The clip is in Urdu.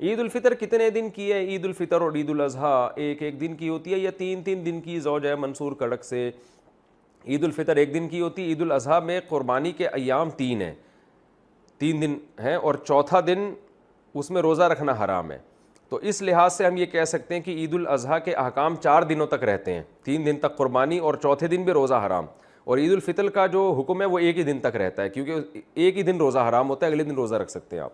عید الفطر کتنے دن کی ہے؟ عید الفطر اور عید الاضحیٰ ایک ایک دن کی ہوتی ہے یا تین تین دن کی زوج ہے منصور کڑک سے؟ عید الفطر ایک دن کی ہوتی ہے، عید الاضحیٰ میں قربانی کے ایام تین ہیں۔ تین دن ہیں اور چوتھا دن اس میں روزہ رکھنا حرام ہے۔ تو اس لحاظ سے ہم یہ کہہ سکتے ہیں کہ عید الاضحیٰ کے احکام چار دنوں تک رہتے ہیں۔ تین دن تک قربانی اور چوتھے دن بھی روزہ حرام۔ اور عید الفطر کا جو حکم ہے وہ ایک ہی دن تک رہتا ہے، کیونکہ ایک ہی دن روزہ حرام ہوتا ہے، اگلے دن روزہ رکھ سکتے ہیں آپ۔